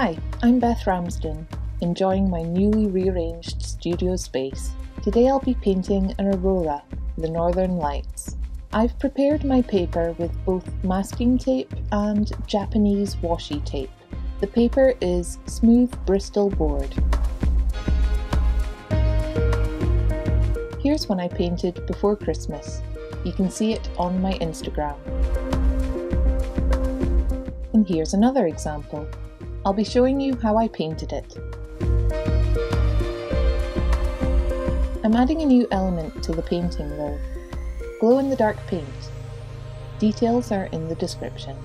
Hi, I'm Beth Ramsden, enjoying my newly rearranged studio space. Today I'll be painting an aurora, the Northern Lights. I've prepared my paper with both masking tape and Japanese washi tape. The paper is smooth Bristol board. Here's one I painted before Christmas. You can see it on my Instagram. And here's another example. I'll be showing you how I painted it. I'm adding a new element to the painting though. Glow in the dark paint. Details are in the description.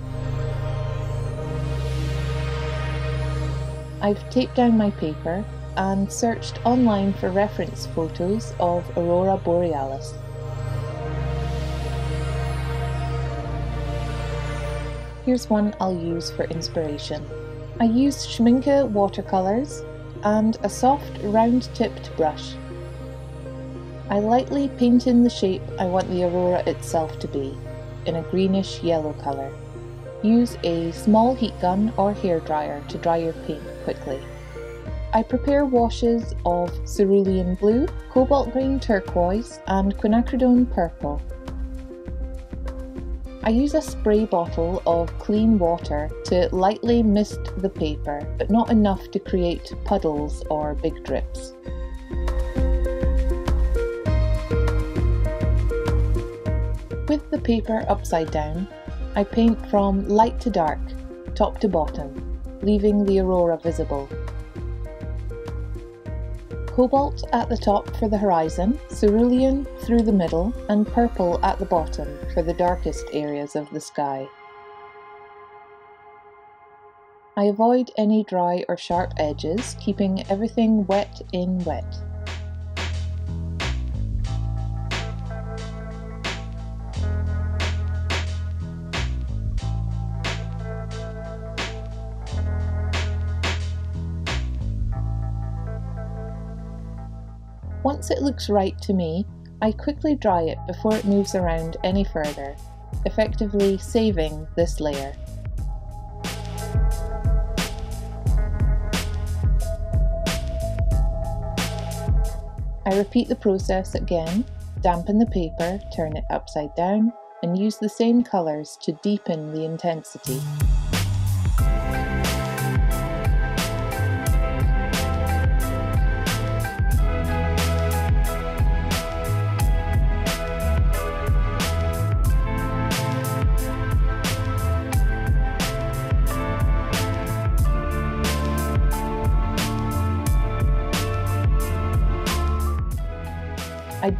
I've taped down my paper and searched online for reference photos of Aurora Borealis. Here's one I'll use for inspiration. I used Schmincke watercolours and a soft round-tipped brush. I lightly paint in the shape I want the aurora itself to be, in a greenish yellow colour. Use a small heat gun or hairdryer to dry your paint quickly. I prepare washes of cerulean blue, cobalt green turquoise and quinacridone purple I use a spray bottle of clean water to lightly mist the paper, but not enough to create puddles or big drips. With the paper upside down, I paint from light to dark, top to bottom, leaving the aurora visible cobalt at the top for the horizon, cerulean through the middle, and purple at the bottom for the darkest areas of the sky. I avoid any dry or sharp edges, keeping everything wet in wet. Once it looks right to me, I quickly dry it before it moves around any further, effectively saving this layer. I repeat the process again, dampen the paper, turn it upside down, and use the same colours to deepen the intensity.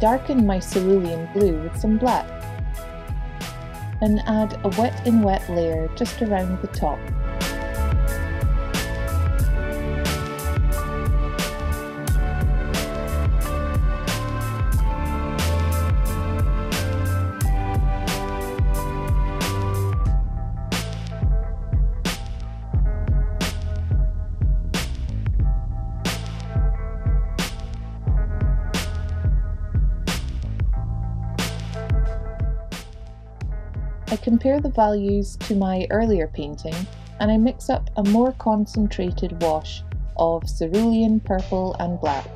Darken my cerulean blue with some black and add a wet in wet layer just around the top. I compare the values to my earlier painting and I mix up a more concentrated wash of cerulean purple and black.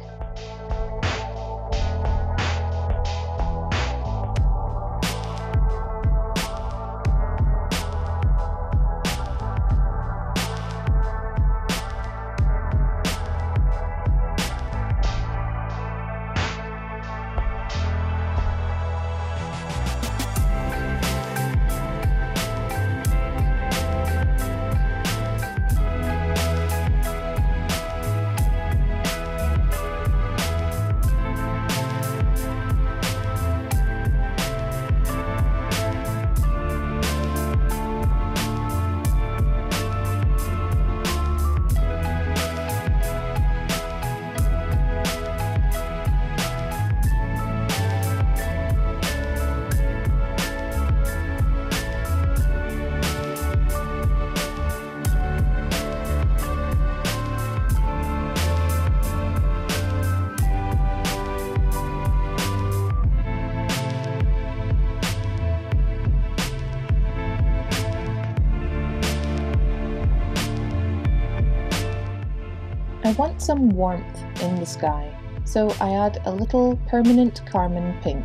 Want some warmth in the sky, so I add a little permanent carmine pink.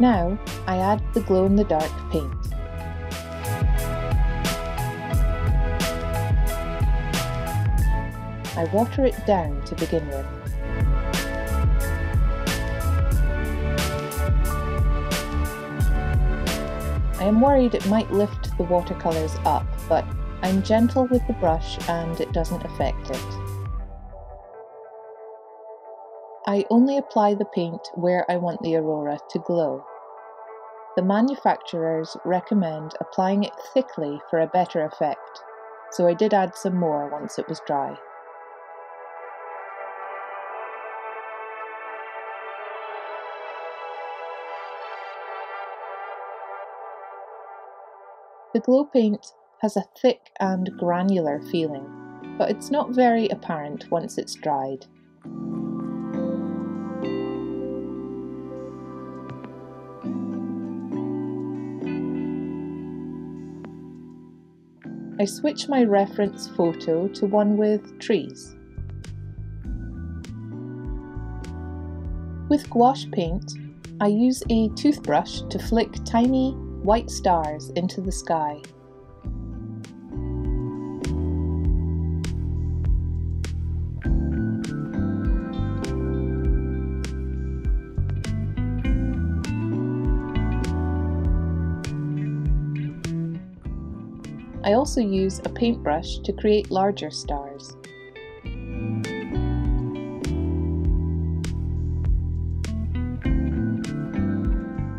Now I add the glow-in-the-dark paint. I water it down to begin with. I am worried it might lift the watercolours up, but I'm gentle with the brush and it doesn't affect it. I only apply the paint where I want the aurora to glow. The manufacturers recommend applying it thickly for a better effect, so I did add some more once it was dry. The glow paint has a thick and granular feeling, but it's not very apparent once it's dried. I switch my reference photo to one with trees. With gouache paint, I use a toothbrush to flick tiny white stars into the sky. I also use a paintbrush to create larger stars.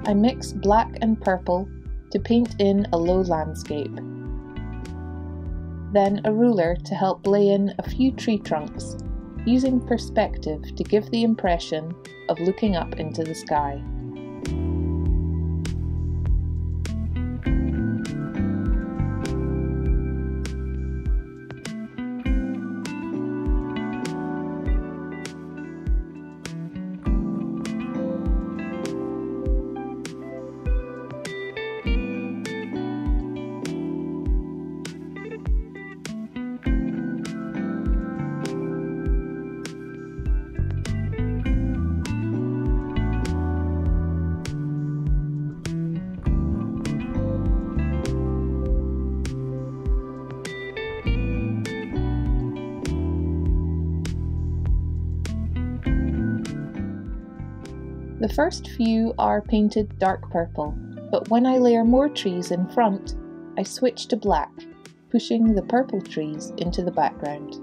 I mix black and purple to paint in a low landscape. Then a ruler to help lay in a few tree trunks, using perspective to give the impression of looking up into the sky. The first few are painted dark purple, but when I layer more trees in front, I switch to black, pushing the purple trees into the background.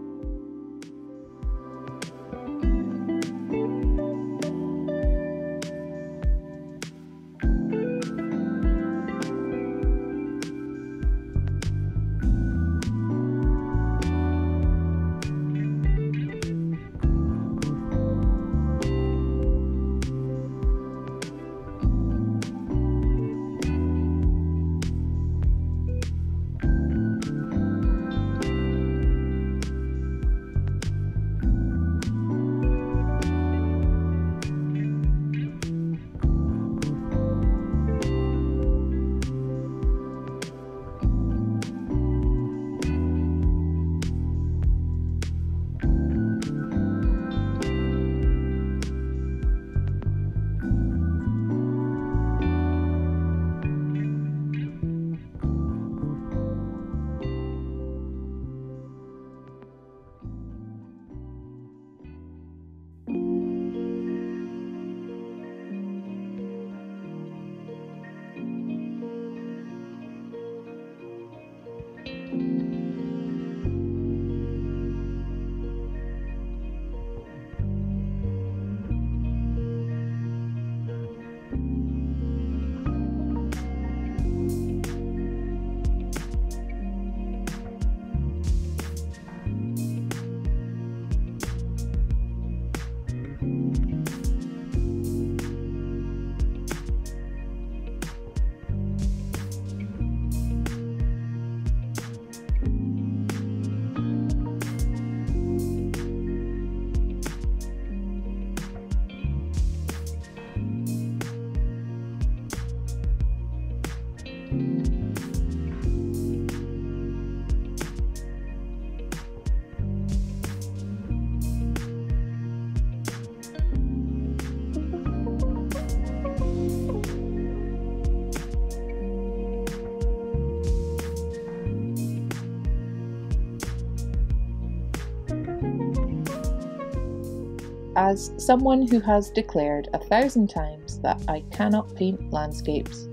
As someone who has declared a thousand times that I cannot paint landscapes,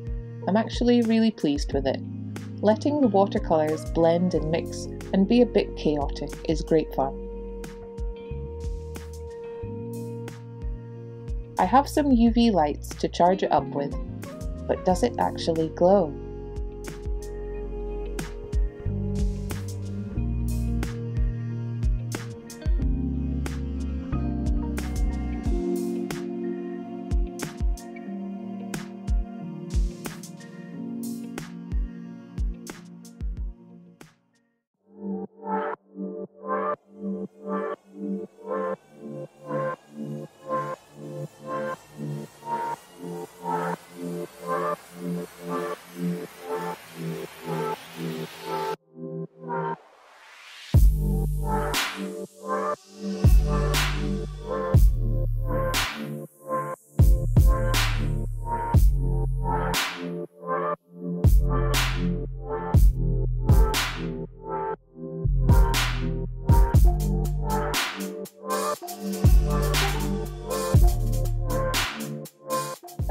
I'm actually really pleased with it. Letting the watercolours blend and mix and be a bit chaotic is great fun. I have some UV lights to charge it up with, but does it actually glow?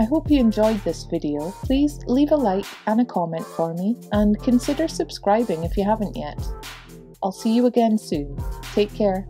I hope you enjoyed this video. Please leave a like and a comment for me and consider subscribing if you haven't yet. I'll see you again soon. Take care.